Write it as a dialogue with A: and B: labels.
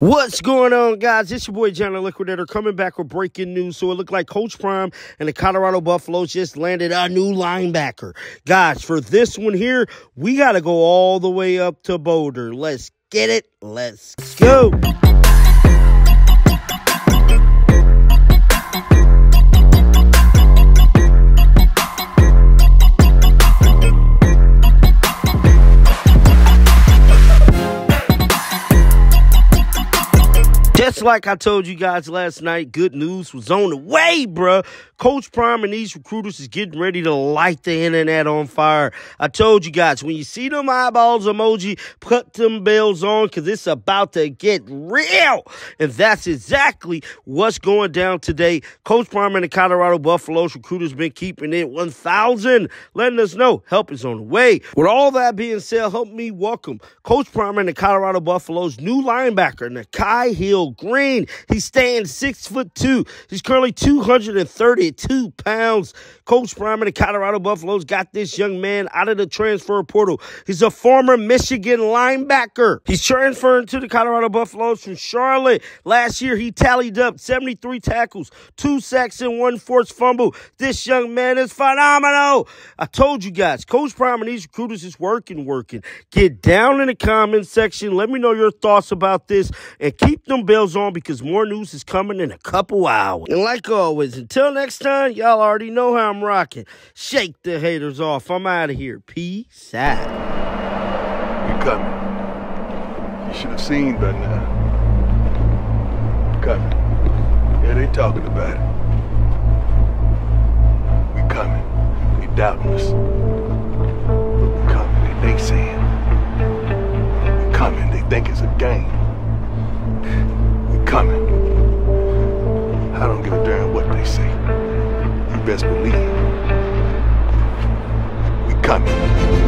A: What's going on, guys? It's your boy Jon the Liquidator coming back with breaking news. So it looked like Coach Prime and the Colorado Buffaloes just landed a new linebacker. Guys, for this one here, we got to go all the way up to Boulder. Let's get it. Let's go. Like I told you guys last night, good news was on the way, bruh. Coach Prime and these recruiters is getting ready to light the internet on fire. I told you guys, when you see them eyeballs emoji, put them bells on because it's about to get real. And that's exactly what's going down today. Coach Prime and the Colorado Buffaloes recruiters been keeping it 1,000, letting us know help is on the way. With all that being said, help me welcome Coach Prime and the Colorado Buffaloes new linebacker, Nikhai Hill Green. He's staying six foot two. He's currently 232 pounds. Coach Prime and the Colorado Buffaloes got this young man out of the transfer portal. He's a former Michigan linebacker. He's transferring to the Colorado Buffaloes from Charlotte. Last year, he tallied up 73 tackles, two sacks, and one forced fumble. This young man is phenomenal. I told you guys, Coach Prime and these recruiters is working, working. Get down in the comments section. Let me know your thoughts about this and keep them bells on because more news is coming in a couple hours. And like always, until next time, y'all already know how I'm rocking. Shake the haters off. I'm out of here. Peace out.
B: You coming. You should have seen by now. Coming. Yeah, they talking about it. We coming. They doubting us. We coming. They, they saying. We coming. They think it's a game coming. I don't give a damn what they say. You best believe we coming.